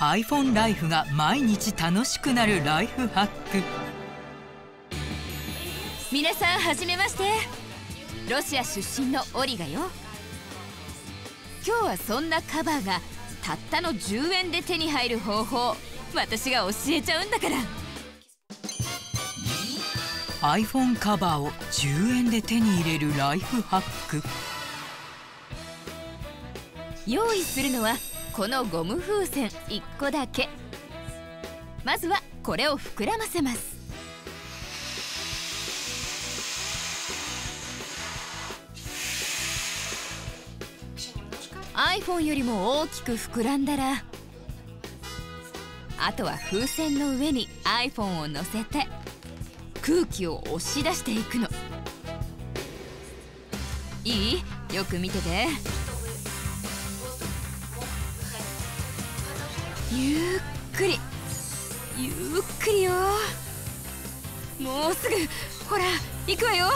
iPhone ライフが毎日楽しくなるライフハック。皆さんはじめまして。ロシア出身のオリガよ。今日はそんなカバーがたったの10円で手に入る方法私が教えちゃうんだから。iPhone カバーを10円で手に入れるライフハック。用意するのはこのゴム風船1個だけ。まずはこれを膨らませます。iPhone よりも大きく膨らんだらあとは風船の上に iPhone を乗せて空気を押し出していくの。いい？よく見てて。ゆっくり。ゆっくりよ。もうすぐほら行くわよ。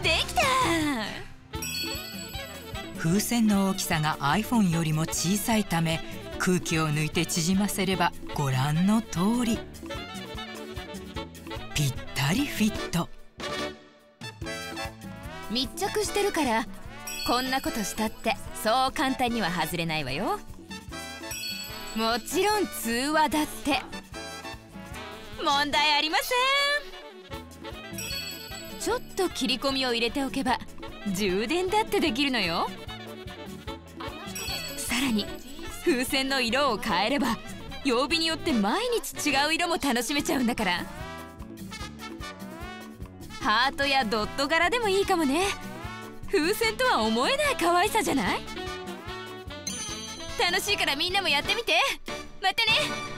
できた。風船の大きさが iPhone よりも小さいため空気を抜いて縮ませればご覧の通り。ぴったりフィット。密着してるからこんなことしたってそう簡単には外れないわよ。もちろん通話だって。問題ありません。ちょっと切り込みを入れておけば充電だってできるのよ。さらに風船の色を変えれば曜日によって毎日違う色も楽しめちゃうんだから。ハートやドット柄でもいいかもね。風船とは思えない可愛さじゃない？楽しいからみんなもやってみて。またね。